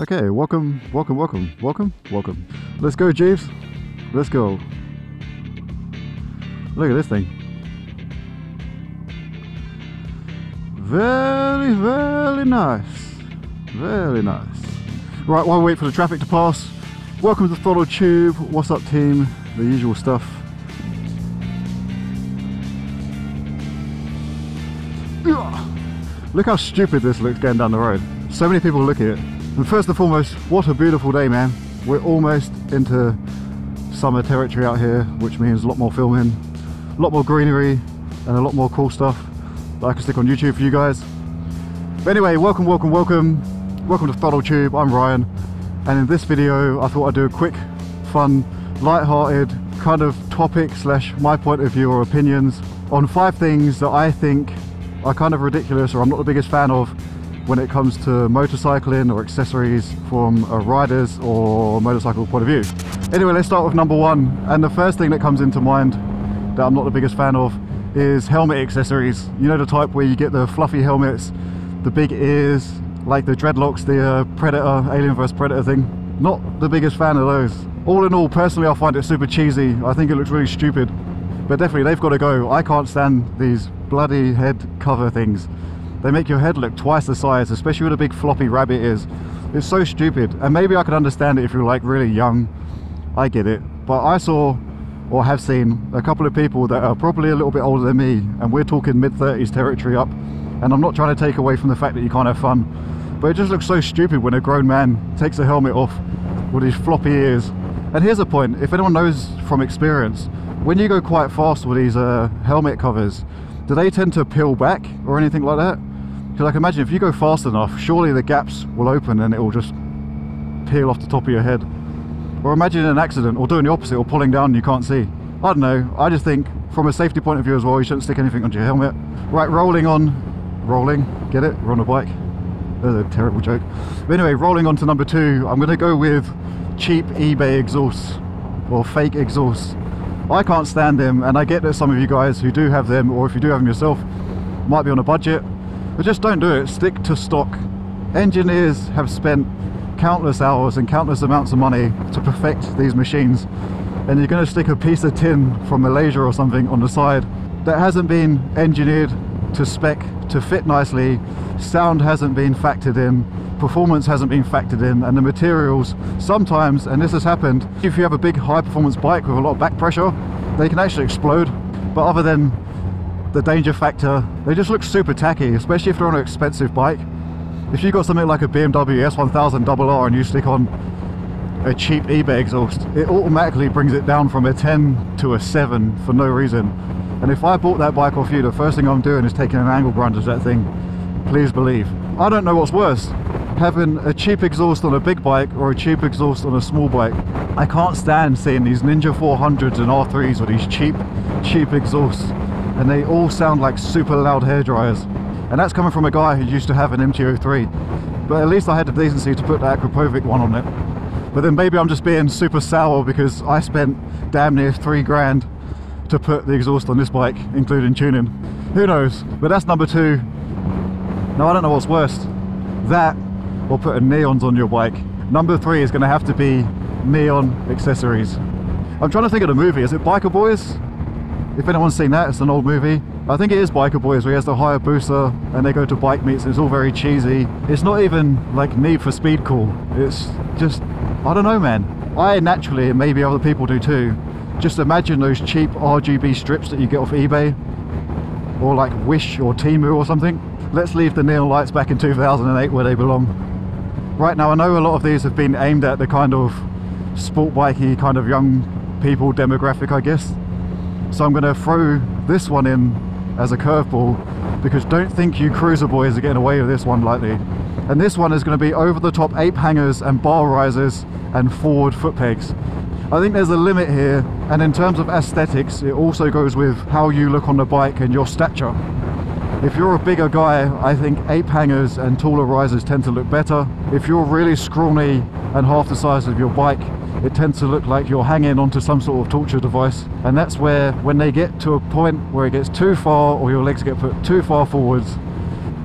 Okay, welcome, welcome, welcome, welcome, welcome. Let's go, Jeeves. Let's go. Look at this thing. Very, very nice. Very nice. Right, while we wait for the traffic to pass, welcome to the Throttle Tube. What's up, team? The usual stuff. Look how stupid this looks going down the road. So many people look at it. And first and foremost, what a beautiful day, man. We're almost into summer territory out here, which means a lot more filming, a lot more greenery, and a lot more cool stuff that I can stick on YouTube for you guys. But anyway, welcome, welcome, welcome. Welcome to Throttle Tube, I'm Ryan. And in this video, I thought I'd do a quick, fun, light-hearted kind of topic slash my point of view or opinions on five things that I think are kind of ridiculous or I'm not the biggest fan of when it comes to motorcycling or accessories from a rider's or motorcycle point of view. Anyway, let's start with number one. And the first thing that comes into mind that I'm not the biggest fan of is helmet accessories. You know the type where you get the fluffy helmets, the big ears, like the dreadlocks, the uh, Predator, Alien vs Predator thing. Not the biggest fan of those. All in all, personally, I find it super cheesy. I think it looks really stupid. But definitely, they've got to go. I can't stand these bloody head cover things. They make your head look twice the size, especially with a big floppy rabbit ears. It's so stupid. And maybe I could understand it if you're like really young. I get it. But I saw or have seen a couple of people that are probably a little bit older than me and we're talking mid-30s territory up and I'm not trying to take away from the fact that you can't have fun but it just looks so stupid when a grown man takes a helmet off with his floppy ears and here's a point if anyone knows from experience when you go quite fast with these uh, helmet covers do they tend to peel back or anything like that because I can imagine if you go fast enough, surely the gaps will open and it will just peel off the top of your head. Or imagine an accident or doing the opposite or pulling down and you can't see. I don't know, I just think from a safety point of view as well, you shouldn't stick anything onto your helmet. Right, rolling on, rolling, get it? We're on a bike. That's a terrible joke. But anyway, rolling on to number two, I'm gonna go with cheap eBay exhausts or fake exhausts. I can't stand them and I get that some of you guys who do have them or if you do have them yourself might be on a budget but just don't do it. Stick to stock. Engineers have spent countless hours and countless amounts of money to perfect these machines. And you're going to stick a piece of tin from Malaysia or something on the side that hasn't been engineered to spec to fit nicely. Sound hasn't been factored in. Performance hasn't been factored in. And the materials sometimes and this has happened if you have a big high performance bike with a lot of back pressure they can actually explode. But other than the danger factor. They just look super tacky, especially if they're on an expensive bike. If you've got something like a BMW S1000 RR and you stick on a cheap eBay exhaust, it automatically brings it down from a 10 to a 7 for no reason. And if I bought that bike off you, the first thing I'm doing is taking an angle grinder to that thing. Please believe. I don't know what's worse, having a cheap exhaust on a big bike or a cheap exhaust on a small bike. I can't stand seeing these Ninja 400s and R3s with these cheap, cheap exhausts and they all sound like super loud hair dryers. And that's coming from a guy who used to have an MT-03 but at least I had the decency to put the Akrapovic one on it. But then maybe I'm just being super sour because I spent damn near three grand to put the exhaust on this bike including tuning. Who knows? But that's number two. Now I don't know what's worse that or putting neons on your bike. Number three is going to have to be neon accessories. I'm trying to think of the movie. Is it Biker Boys if anyone's seen that, it's an old movie. I think it is Biker Boys where he has the Hayabusa and they go to bike meets and it's all very cheesy. It's not even like Need for Speed cool. It's just, I don't know man. I naturally, and maybe other people do too, just imagine those cheap RGB strips that you get off eBay or like Wish or Temu or something. Let's leave the neon lights back in 2008 where they belong. Right now I know a lot of these have been aimed at the kind of sport bikey kind of young people demographic I guess so I'm going to throw this one in as a curveball because don't think you cruiser boys are getting away with this one lightly. And this one is going to be over the top ape hangers and bar risers and forward foot pegs. I think there's a limit here and in terms of aesthetics it also goes with how you look on the bike and your stature. If you're a bigger guy, I think ape hangers and taller risers tend to look better. If you're really scrawny and half the size of your bike, it tends to look like you're hanging onto some sort of torture device and that's where when they get to a point where it gets too far or your legs get put too far forwards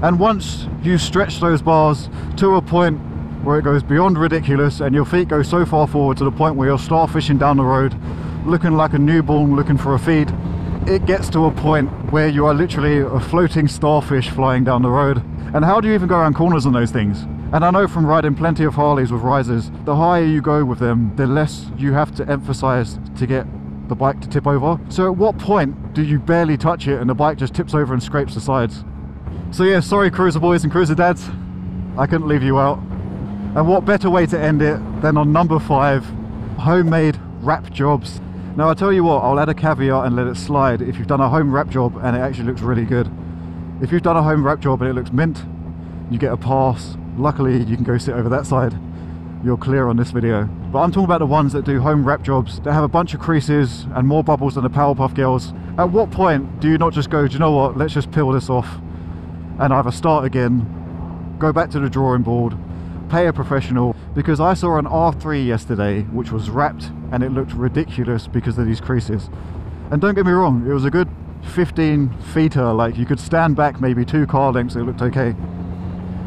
and once you stretch those bars to a point where it goes beyond ridiculous and your feet go so far forward to the point where you're starfishing down the road, looking like a newborn looking for a feed. It gets to a point where you are literally a floating starfish flying down the road. And how do you even go around corners on those things? And I know from riding plenty of Harleys with risers, the higher you go with them, the less you have to emphasize to get the bike to tip over. So at what point do you barely touch it and the bike just tips over and scrapes the sides? So yeah, sorry cruiser boys and cruiser dads, I couldn't leave you out. And what better way to end it than on number five, homemade wrap jobs. Now I tell you what, I'll add a caveat and let it slide if you've done a home wrap job and it actually looks really good. If you've done a home wrap job and it looks mint, you get a pass. Luckily you can go sit over that side. You're clear on this video. But I'm talking about the ones that do home wrap jobs that have a bunch of creases and more bubbles than the Powerpuff Girls. At what point do you not just go, do you know what, let's just peel this off and either start again, go back to the drawing board, pay a professional because I saw an R3 yesterday which was wrapped and it looked ridiculous because of these creases. And don't get me wrong, it was a good 15 feeter, like you could stand back maybe two car lengths, it looked okay.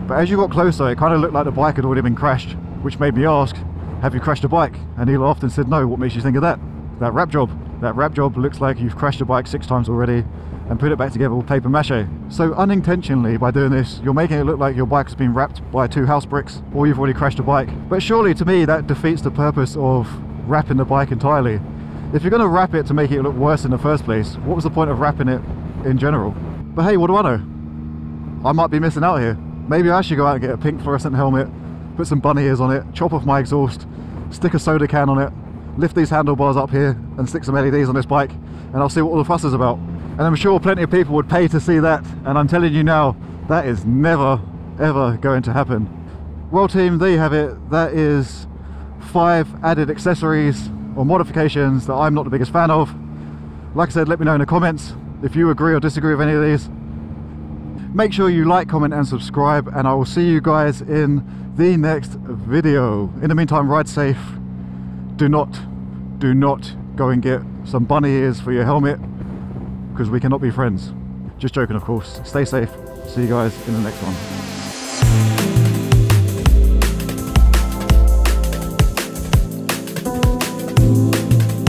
But as you got closer, it kind of looked like the bike had already been crashed, which made me ask, have you crashed a bike? And he laughed and said, no, what makes you think of that? That wrap job. That wrap job looks like you've crashed a bike six times already and put it back together with paper mache. So unintentionally by doing this, you're making it look like your bike's been wrapped by two house bricks or you've already crashed a bike. But surely to me that defeats the purpose of wrapping the bike entirely. If you're going to wrap it to make it look worse in the first place, what was the point of wrapping it in general? But hey, what do I know? I might be missing out here. Maybe I should go out and get a pink fluorescent helmet, put some bunny ears on it, chop off my exhaust, stick a soda can on it, lift these handlebars up here and stick some LEDs on this bike and I'll see what all the fuss is about. And I'm sure plenty of people would pay to see that and I'm telling you now that is never ever going to happen. Well team there you have it. That is five added accessories or modifications that I'm not the biggest fan of. Like I said let me know in the comments if you agree or disagree with any of these make sure you like comment and subscribe and I will see you guys in the next video in the meantime ride safe do not do not go and get some bunny ears for your helmet because we cannot be friends. Just joking, of course. Stay safe. See you guys in the next one.